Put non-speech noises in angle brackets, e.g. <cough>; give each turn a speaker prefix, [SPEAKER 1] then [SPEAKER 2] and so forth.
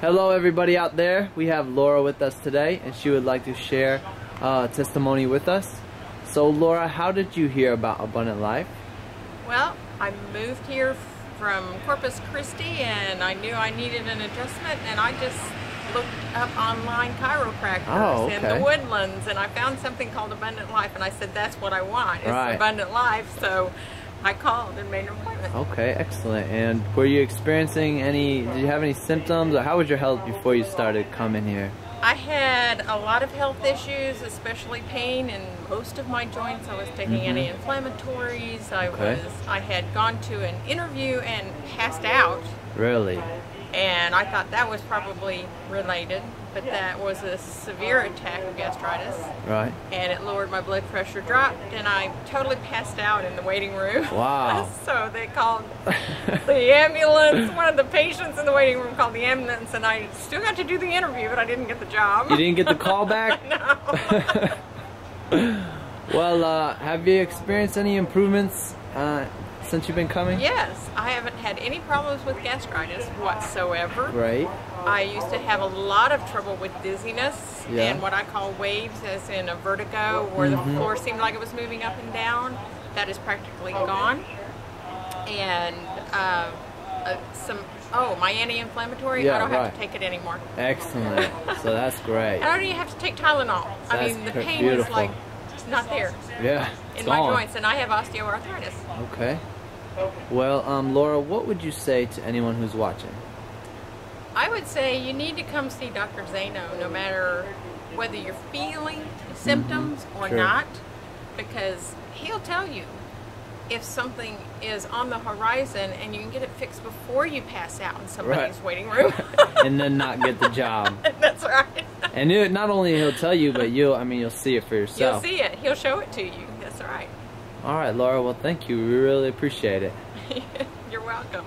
[SPEAKER 1] Hello, everybody out there. We have Laura with us today, and she would like to share uh, testimony with us. So, Laura, how did you hear about Abundant Life?
[SPEAKER 2] Well, I moved here from Corpus Christi, and I knew I needed an adjustment, and I just looked up online chiropractors
[SPEAKER 1] Oh,
[SPEAKER 2] in the woodlands, and I found something called Abundant Life, and I said, that's what I want. It's
[SPEAKER 1] Right.
[SPEAKER 2] Abundant Life, so I called and made an appointment.
[SPEAKER 1] Okay, excellent. And were you experiencing any, did you have any symptoms, or how was your health before you started coming here?
[SPEAKER 2] I had a lot of health issues, especially pain in most of my joints. I was taking
[SPEAKER 1] Mhm.
[SPEAKER 2] anti-inflammatories. I
[SPEAKER 1] Okay.
[SPEAKER 2] was I had gone to an interview and passed out
[SPEAKER 1] Really?
[SPEAKER 2] And I thought that was probably related, but that was a severe attack of gastritis,
[SPEAKER 1] Right?
[SPEAKER 2] and it lowered my blood pressure, dropped, and I totally passed out in the waiting room. <laughs>
[SPEAKER 1] Wow.
[SPEAKER 2] so they called the ambulance. <laughs> One of the patients in the waiting room called the ambulance, and I still got to do the interview, but I didn't get the job.
[SPEAKER 1] You didn't get the call <laughs> back?
[SPEAKER 2] no.
[SPEAKER 1] Well, uh, have you experienced any improvements uh, since you've been coming?
[SPEAKER 2] yes, I haven't had any problems with gastritis whatsoever.
[SPEAKER 1] Right.
[SPEAKER 2] I used to have a lot of trouble with dizziness
[SPEAKER 1] Yeah.
[SPEAKER 2] and what I call waves, as in a vertigo, where
[SPEAKER 1] Mhm.
[SPEAKER 2] the floor seemed like it was moving up and down. That is practically gone. And uh, uh, some, oh, my anti-inflammatory,
[SPEAKER 1] Yeah,
[SPEAKER 2] I don't have to take it anymore.
[SPEAKER 1] Excellent. so that's <laughs> great.
[SPEAKER 2] I don't even have to take Tylenol. I
[SPEAKER 1] That's
[SPEAKER 2] mean, the pain is
[SPEAKER 1] beautiful.
[SPEAKER 2] like not there
[SPEAKER 1] Yeah.
[SPEAKER 2] in my
[SPEAKER 1] gone.
[SPEAKER 2] joints, and I have osteoarthritis.
[SPEAKER 1] Okay. Well, um, Laura, what would you say to anyone who's watching?
[SPEAKER 2] I would say you need to come see Dr. Zaino no matter whether you're feeling symptoms or
[SPEAKER 1] Mm-hmm. Sure.
[SPEAKER 2] not, because he'll tell you if something is on the horizon and you can get it fixed before you pass out in somebody's
[SPEAKER 1] Right.
[SPEAKER 2] waiting room. <laughs>
[SPEAKER 1] and then not get the job. <laughs>
[SPEAKER 2] That's right.
[SPEAKER 1] And it, not only he'll tell you, but you'll, I mean, you'll see it for yourself.
[SPEAKER 2] You'll see it. He'll show it to you. That's right.
[SPEAKER 1] All right, Laura. Well, thank you. We really appreciate it. <laughs>
[SPEAKER 2] You're welcome.